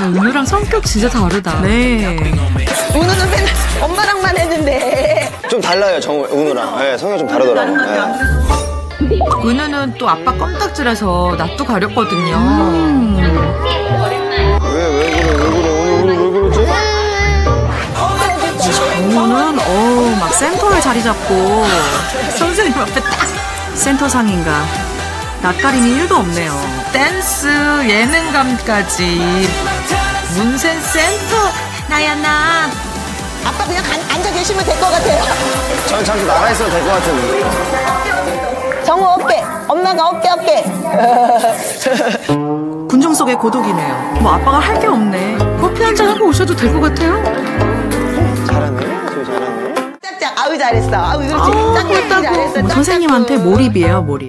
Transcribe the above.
아, 은우랑 성격 진짜 다르다. 네. 은우는 맨날 엄마랑만 했는데. 좀 달라요, 정 은우랑. 네, 성향 좀 다르더라고요. 네. 은우는 또 아빠 껌딱지라서 낯도 가렸거든요. 왜, 왜 그래, 왜 그래, 오늘 왜 그러지? 정우는 어우 막 센터에 자리 잡고 선생님 앞에 딱 센터상인가 낯가림이 1도 없네요. 댄스, 예능감까지. 문센 센터, 나야, 나. 아빠 그냥 간- 앉아 계시면 될 것 같아요. 전 잠시 나가 있어도 될 것 같은데. 정우 어깨. 엄마가 어깨 어깨. 군중 속의 고독이네요. 뭐 아빠가 할 게 없네. 커피 한 잔 하고 오셔도 될 것 같아요. 잘하네, 저 잘하네. 짝짝. 아우 잘했어. 아우 그렇지. 짝짝 잘했어. 뭐 짝짝. 선생님한테 몰입이에요 몰입.